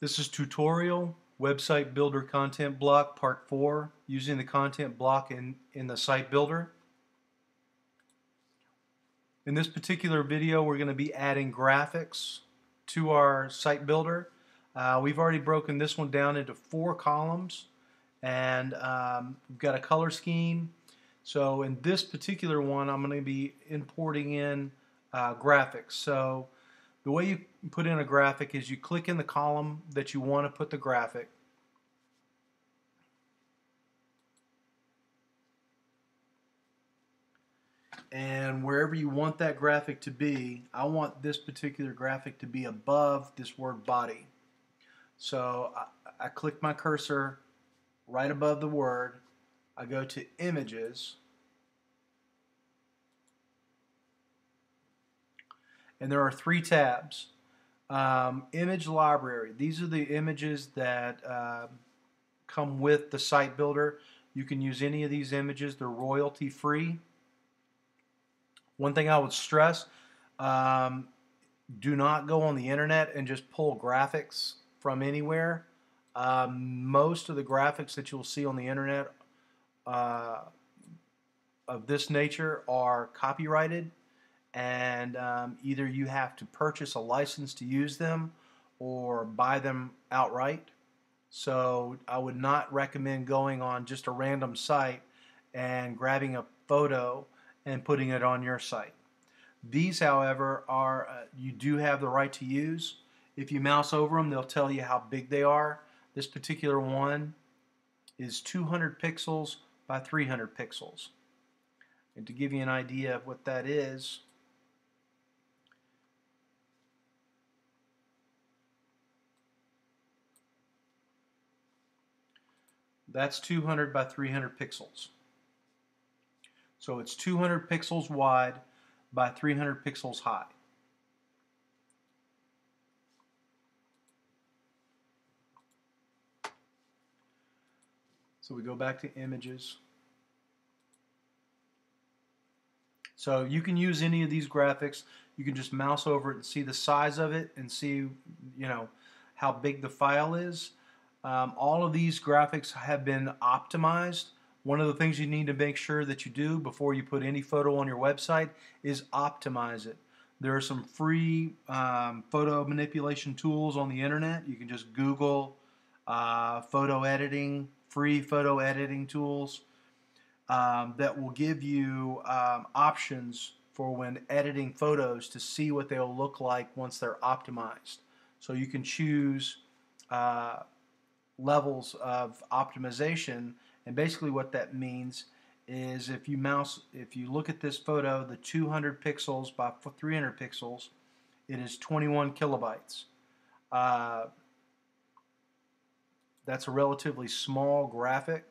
This is tutorial website builder content block part 4 using the content block in, in the site builder. In this particular video we're going to be adding graphics to our site builder. Uh, we've already broken this one down into four columns and um, we've got a color scheme. So in this particular one I'm going to be importing in uh, graphics. So the way you put in a graphic is you click in the column that you want to put the graphic. And wherever you want that graphic to be, I want this particular graphic to be above this word body. So I, I click my cursor right above the word. I go to images and there are three tabs. Um, image library. These are the images that uh, come with the site builder. You can use any of these images. They're royalty free. One thing I would stress, um, do not go on the internet and just pull graphics from anywhere. Um, most of the graphics that you'll see on the internet uh, of this nature are copyrighted and um, either you have to purchase a license to use them or buy them outright. So I would not recommend going on just a random site and grabbing a photo and putting it on your site. These, however, are uh, you do have the right to use. If you mouse over them, they'll tell you how big they are. This particular one is 200 pixels by 300 pixels. And to give you an idea of what that is, That's 200 by 300 pixels. So it's 200 pixels wide by 300 pixels high. So we go back to images. So you can use any of these graphics. You can just mouse over it and see the size of it and see, you know, how big the file is. Um, all of these graphics have been optimized. One of the things you need to make sure that you do before you put any photo on your website is optimize it. There are some free um, photo manipulation tools on the internet. You can just Google uh, photo editing, free photo editing tools um, that will give you um, options for when editing photos to see what they'll look like once they're optimized. So you can choose uh, levels of optimization. And basically what that means is if you mouse if you look at this photo the 200 pixels by 300 pixels it is 21 kilobytes. Uh, that's a relatively small graphic.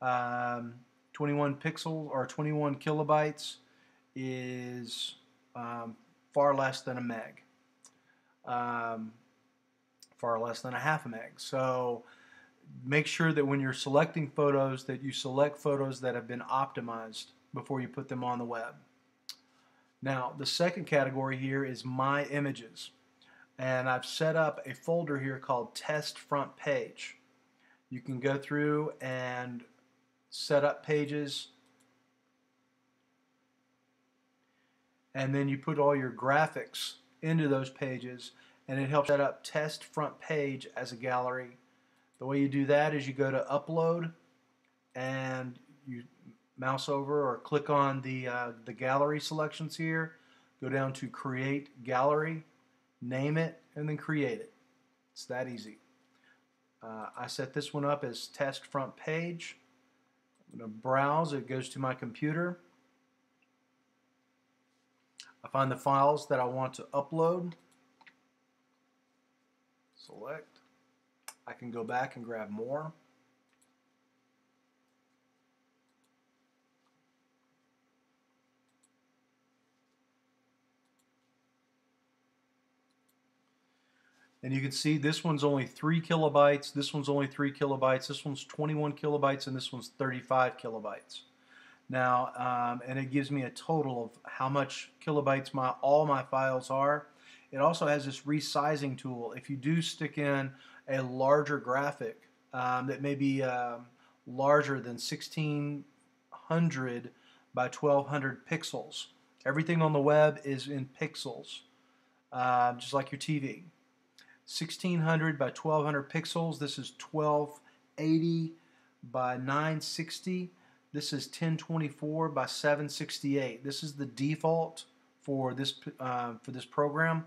Um, 21 pixels or 21 kilobytes is um, far less than a meg. Um, far less than a half a meg. So make sure that when you're selecting photos that you select photos that have been optimized before you put them on the web. Now the second category here is my images and I've set up a folder here called test front page. You can go through and set up pages and then you put all your graphics into those pages and it helps set up test front page as a gallery. The way you do that is you go to upload and you mouse over or click on the, uh, the gallery selections here, go down to create gallery, name it, and then create it. It's that easy. Uh, I set this one up as test front page. I'm going to browse, it goes to my computer. I find the files that I want to upload select. I can go back and grab more. And you can see this one's only 3 kilobytes, this one's only 3 kilobytes, this one's 21 kilobytes, and this one's 35 kilobytes. Now, um, and it gives me a total of how much kilobytes my all my files are. It also has this resizing tool. If you do stick in a larger graphic um, that may be um, larger than 1600 by 1200 pixels, everything on the web is in pixels, uh, just like your TV. 1600 by 1200 pixels. This is 1280 by 960. This is 1024 by 768. This is the default for this uh, for this program.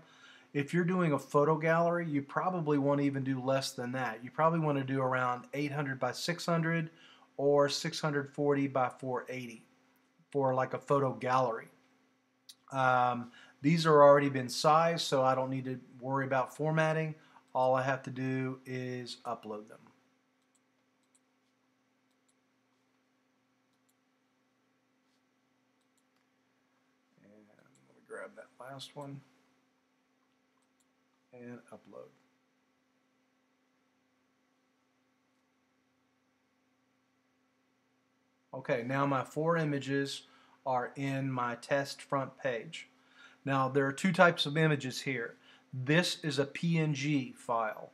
If you're doing a photo gallery, you probably want to even do less than that. You probably want to do around 800 by 600 or 640 by 480 for like a photo gallery. Um, these are already been sized, so I don't need to worry about formatting. All I have to do is upload them. And let me grab that last one and upload. Okay, now my four images are in my test front page. Now there are two types of images here. This is a PNG file.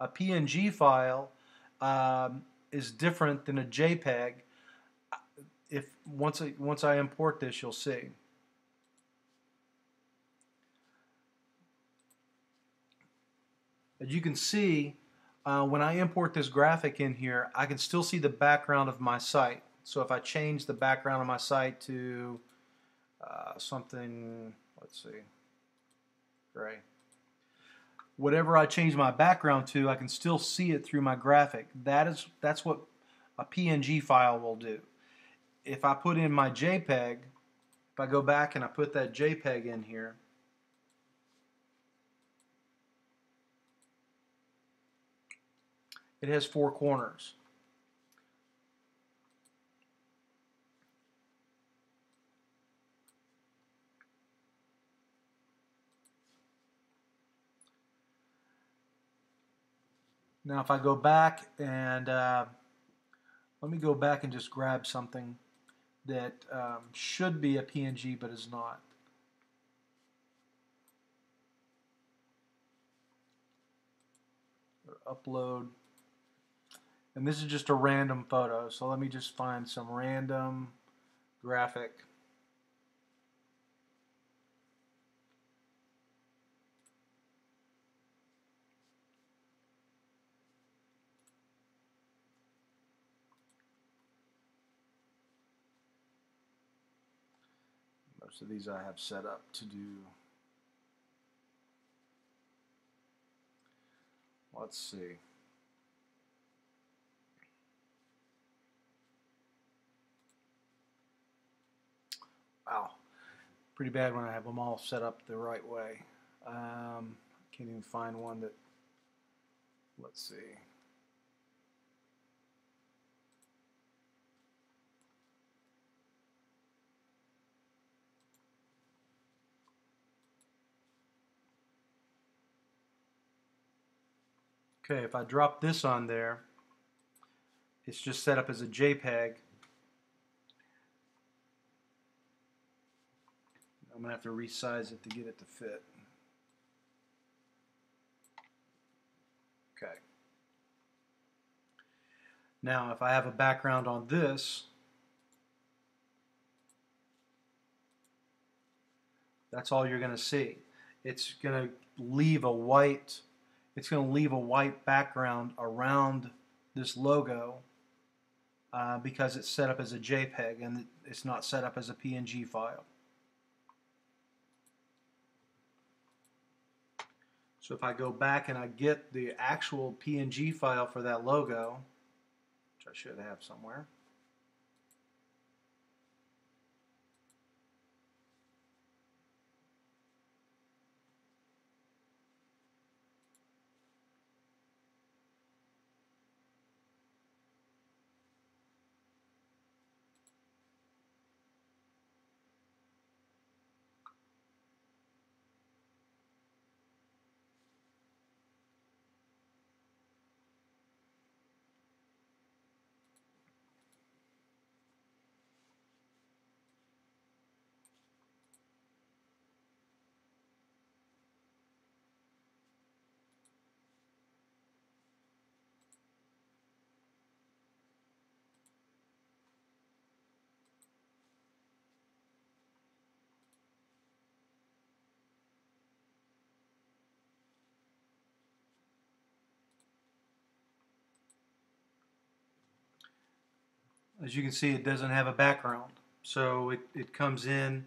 A PNG file um, is different than a JPEG. If once I, once I import this, you'll see. You can see, uh, when I import this graphic in here, I can still see the background of my site. So if I change the background of my site to uh, something, let's see, gray. Whatever I change my background to, I can still see it through my graphic. That is, that's what a PNG file will do. If I put in my JPEG, if I go back and I put that JPEG in here, it has four corners. Now if I go back and uh, let me go back and just grab something that um, should be a PNG but is not. Upload. And this is just a random photo. So let me just find some random graphic. Most of these I have set up to do. Let's see. Wow, pretty bad when I have them all set up the right way. Um, can't even find one that, let's see. Okay, if I drop this on there, it's just set up as a JPEG. I'm going to have to resize it to get it to fit. Okay. Now, if I have a background on this, that's all you're going to see. It's going to leave a white it's going to leave a white background around this logo uh, because it's set up as a JPEG and it's not set up as a PNG file. So if I go back and I get the actual PNG file for that logo, which I should have somewhere, as you can see, it doesn't have a background. So it, it comes in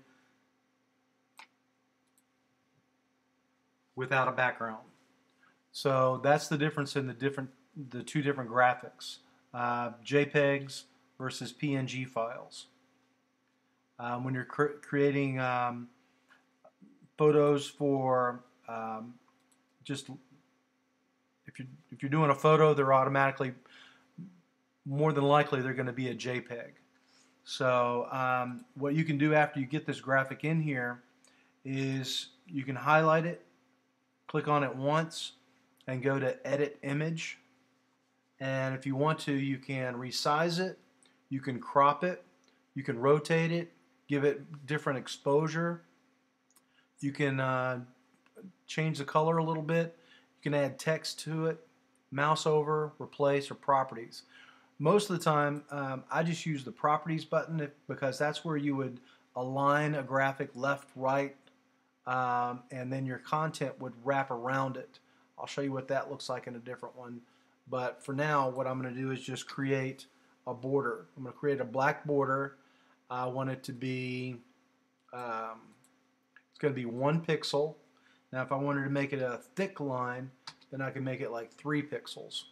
without a background. So that's the difference in the different the two different graphics, uh, JPEGs versus PNG files. Um, when you're cr creating um, photos for um, just if you're if you're doing a photo, they're automatically more than likely they're going to be a JPEG. So um, what you can do after you get this graphic in here is you can highlight it, click on it once, and go to Edit Image. And if you want to, you can resize it, you can crop it, you can rotate it, give it different exposure. You can uh, change the color a little bit. You can add text to it, mouse over, replace, or properties. Most of the time, um, I just use the properties button because that's where you would align a graphic left, right, um, and then your content would wrap around it. I'll show you what that looks like in a different one. But for now, what I'm going to do is just create a border. I'm going to create a black border. I want it to be, um, it's going to be one pixel. Now if I wanted to make it a thick line, then I can make it like three pixels.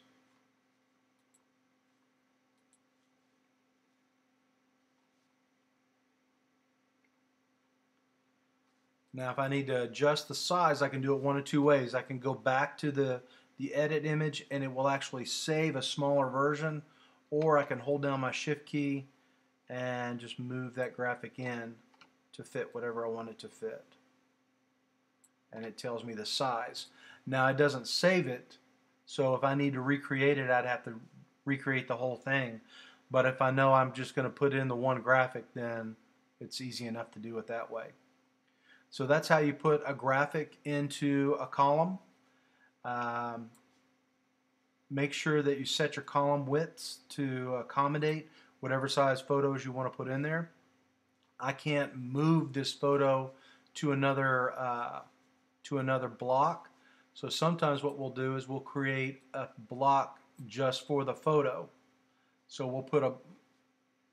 Now if I need to adjust the size, I can do it one of two ways. I can go back to the, the edit image and it will actually save a smaller version or I can hold down my shift key and just move that graphic in to fit whatever I want it to fit. And it tells me the size. Now it doesn't save it, so if I need to recreate it, I'd have to recreate the whole thing. But if I know I'm just going to put in the one graphic, then it's easy enough to do it that way. So that's how you put a graphic into a column. Um, make sure that you set your column widths to accommodate whatever size photos you want to put in there. I can't move this photo to another uh, to another block. So sometimes what we'll do is we'll create a block just for the photo. So we'll put a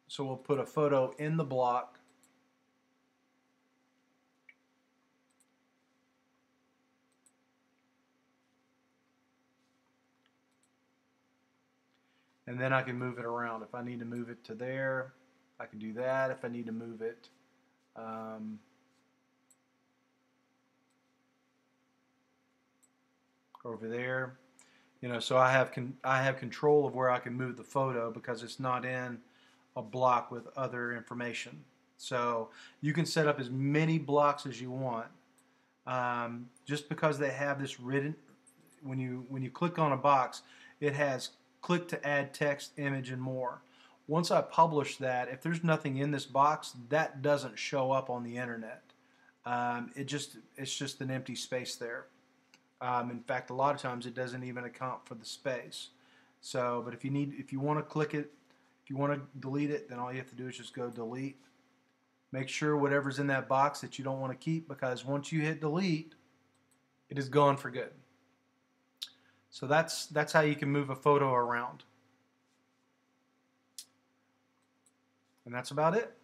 so we'll put a photo in the block and then I can move it around. If I need to move it to there, I can do that. If I need to move it um, over there, you know, so I have I have control of where I can move the photo because it's not in a block with other information. So you can set up as many blocks as you want. Um, just because they have this written, when you when you click on a box, it has click to add text, image, and more. Once I publish that, if there's nothing in this box, that doesn't show up on the internet. Um, it just it's just an empty space there. Um, in fact, a lot of times it doesn't even account for the space. So, but if you need, if you want to click it, if you want to delete it, then all you have to do is just go delete. Make sure whatever's in that box that you don't want to keep because once you hit delete, it is gone for good. So that's, that's how you can move a photo around. And that's about it.